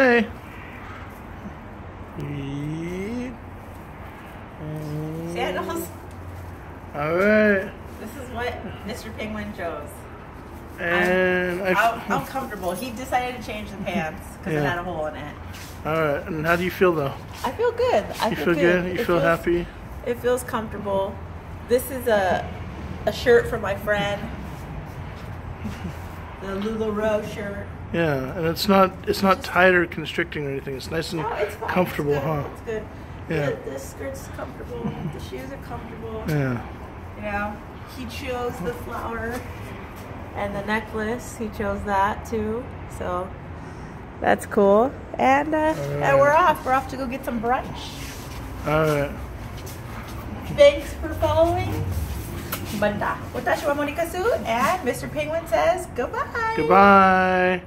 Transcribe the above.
Hey. Sandals. All right. This is what Mr. Penguin chose. And I'm, I, I'm comfortable. He decided to change the pants because it had a hole in it. all right. And how do you feel though? I feel good. I You feel, feel good? You It feel feels- happy? It feels comfortable. This is a a shirt from my friend. The LuLaRoe shirt. Yeah. And it's not it's not tight or constricting or anything. It's nice and Oh, it's comfortable, it's huh? It's good. Yeah. The, the skirt's comfortable. The shoes are comfortable. Yeah. You know, he chose the flower and the necklace. He chose that too. So that's cool. And uh, and we're off. We're off to go get some brunch. All right. Thanks. Banda. Watashi wa Monika Su and Mr. Penguin says goodbye. Goodbye.